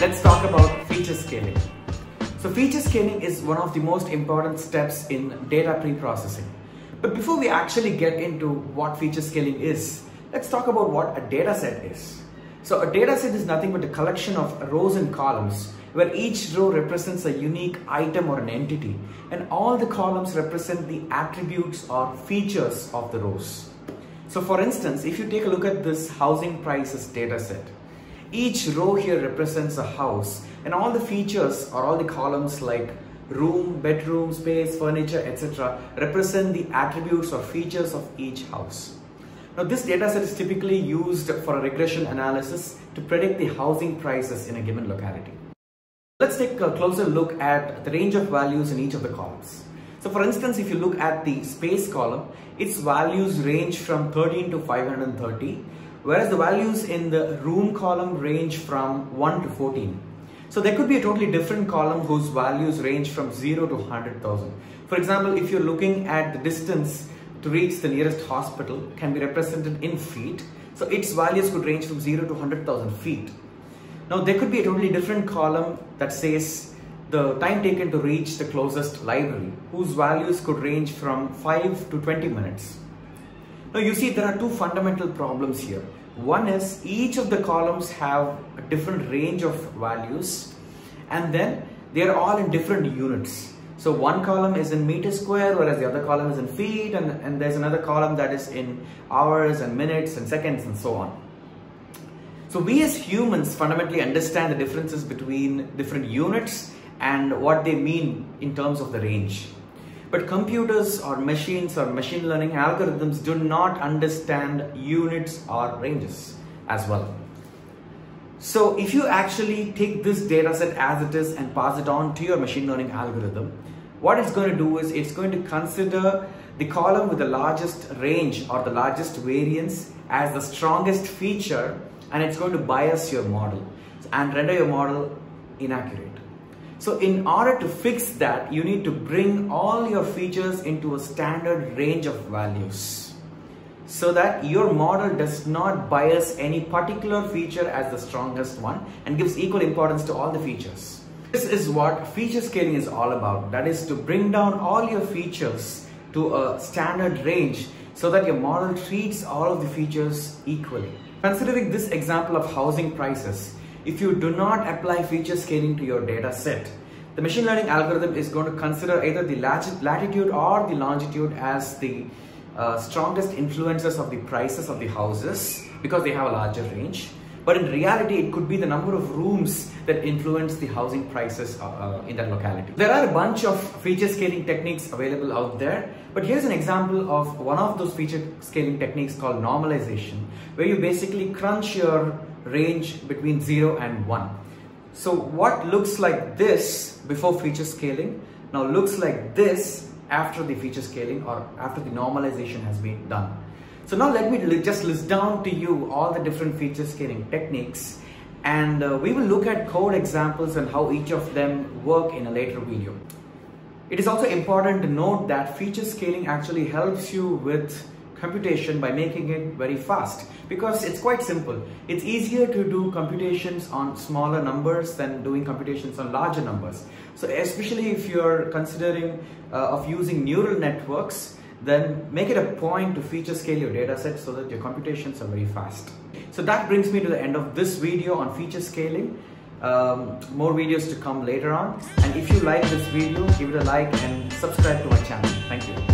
Let's talk about feature scaling. So feature scaling is one of the most important steps in data pre-processing. But before we actually get into what feature scaling is, let's talk about what a data set is. So a data set is nothing but a collection of rows and columns where each row represents a unique item or an entity and all the columns represent the attributes or features of the rows. So for instance, if you take a look at this housing prices data set, each row here represents a house and all the features or all the columns like room, bedroom, space, furniture, etc. represent the attributes or features of each house. Now this dataset is typically used for a regression analysis to predict the housing prices in a given locality. Let's take a closer look at the range of values in each of the columns. So for instance, if you look at the space column, its values range from 13 to 530 whereas the values in the room column range from 1 to 14. So there could be a totally different column whose values range from 0 to 100,000. For example, if you're looking at the distance to reach the nearest hospital can be represented in feet. So its values could range from 0 to 100,000 feet. Now there could be a totally different column that says the time taken to reach the closest library whose values could range from 5 to 20 minutes. Now you see there are two fundamental problems here. One is each of the columns have a different range of values and then they are all in different units. So one column is in meter square whereas the other column is in feet and, and there's another column that is in hours and minutes and seconds and so on. So we as humans fundamentally understand the differences between different units and what they mean in terms of the range. But computers or machines or machine learning algorithms do not understand units or ranges as well. So if you actually take this data set as it is and pass it on to your machine learning algorithm, what it's going to do is it's going to consider the column with the largest range or the largest variance as the strongest feature and it's going to bias your model and render your model inaccurate. So in order to fix that, you need to bring all your features into a standard range of values so that your model does not bias any particular feature as the strongest one and gives equal importance to all the features. This is what feature scaling is all about. That is to bring down all your features to a standard range so that your model treats all of the features equally. Considering this example of housing prices, if you do not apply feature scaling to your data set, the machine learning algorithm is going to consider either the latitude or the longitude as the uh, strongest influences of the prices of the houses because they have a larger range. But in reality, it could be the number of rooms that influence the housing prices uh, uh, in that locality. There are a bunch of feature scaling techniques available out there, but here's an example of one of those feature scaling techniques called normalization, where you basically crunch your range between 0 and 1. So what looks like this before feature scaling now looks like this after the feature scaling or after the normalization has been done. So now let me just list down to you all the different feature scaling techniques and uh, we will look at code examples and how each of them work in a later video. It is also important to note that feature scaling actually helps you with computation by making it very fast because it's quite simple. It's easier to do computations on smaller numbers than doing computations on larger numbers. So especially if you're considering uh, of using neural networks, then make it a point to feature scale your dataset so that your computations are very fast. So that brings me to the end of this video on feature scaling. Um, more videos to come later on. And if you like this video, give it a like and subscribe to my channel. Thank you.